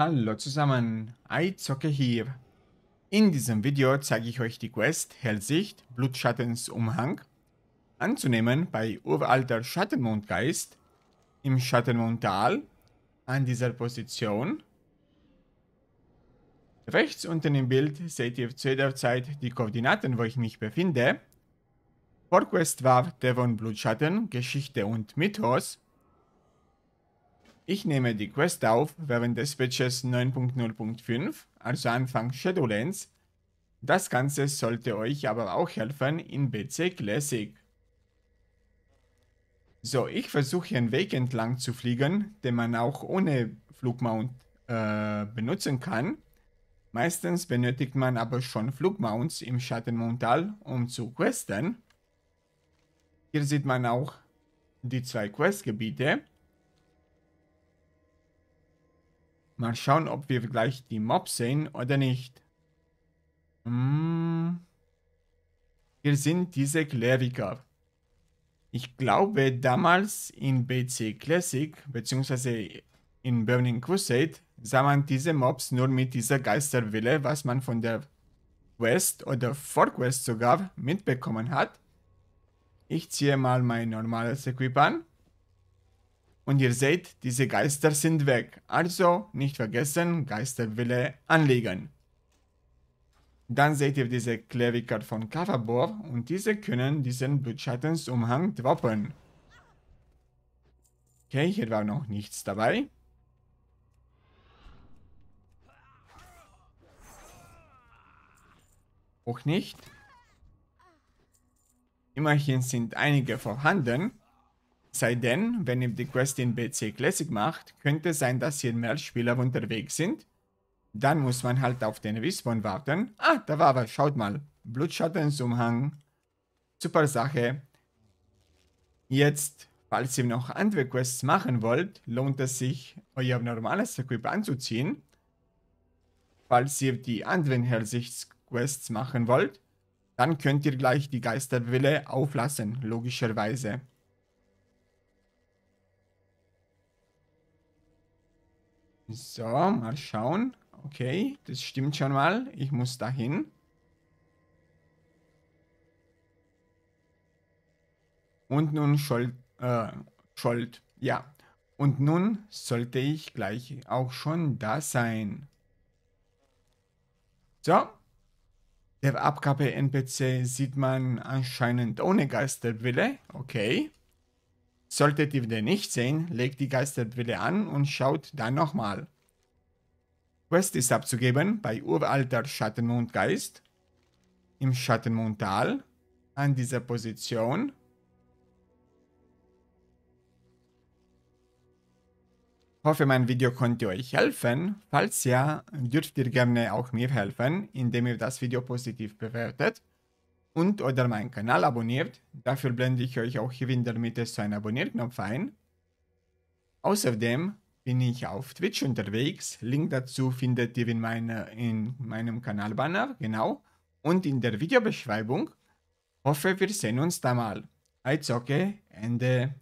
Hallo zusammen, iZocke hier. In diesem Video zeige ich euch die Quest Hellsicht Blutschattensumhang anzunehmen bei uralter Schattenmondgeist im Schattenmondtal an dieser Position. Rechts unten im Bild seht ihr zu jeder Zeit die Koordinaten, wo ich mich befinde. Vorquest war Devon Blutschatten, Geschichte und Mythos. Ich nehme die Quest auf während des Patches 9.0.5, also Anfang Shadowlands. Das Ganze sollte euch aber auch helfen in BC Classic. So, ich versuche einen Weg entlang zu fliegen, den man auch ohne Flugmount äh, benutzen kann. Meistens benötigt man aber schon Flugmounts im Schattenmontal, um zu questen. Hier sieht man auch die zwei Questgebiete. Mal schauen, ob wir gleich die Mobs sehen oder nicht. Hm. Hier sind diese Kleriker. Ich glaube, damals in BC Classic, beziehungsweise in Burning Crusade, sah man diese Mobs nur mit dieser Geisterwille, was man von der Quest oder Vorquest sogar mitbekommen hat. Ich ziehe mal mein normales Equip an. Und ihr seht, diese Geister sind weg. Also nicht vergessen, Geisterwille anlegen. Dann seht ihr diese Kleriker von Kavabor und diese können diesen Blutschattensumhang droppen. Okay, hier war noch nichts dabei. Auch nicht. Immerhin sind einige vorhanden. Sei denn, wenn ihr die Quest in BC Classic macht, könnte sein, dass hier mehr Spieler unterwegs sind. Dann muss man halt auf den Respawn warten. Ah, da war was, schaut mal. Blutschattensumhang. Super Sache. Jetzt, falls ihr noch andere Quests machen wollt, lohnt es sich, euer normales Equip anzuziehen. Falls ihr die anderen Hellsichtsquests machen wollt, dann könnt ihr gleich die Geisterwille auflassen, logischerweise. So, mal schauen. Okay, das stimmt schon mal. Ich muss dahin. Und nun Schuld, äh, Schuld, ja. Und nun sollte ich gleich auch schon da sein. So. Der Abgabe-NPC sieht man anscheinend ohne Geisterwille. Okay. Solltet ihr den nicht sehen, legt die Geisterbrille an und schaut dann nochmal. Quest ist abzugeben bei uralter Schattenmondgeist im Schattenmondtal an dieser Position. hoffe, mein Video konnte euch helfen. Falls ja, dürft ihr gerne auch mir helfen, indem ihr das Video positiv bewertet und oder meinen Kanal abonniert. Dafür blende ich euch auch hier in der Mitte so einen Abonnierknopf ein. Außerdem bin ich auf Twitch unterwegs. Link dazu findet ihr in, meine, in meinem Kanalbanner, genau, und in der Videobeschreibung. Hoffe, wir sehen uns da mal. Eizocke, Ende.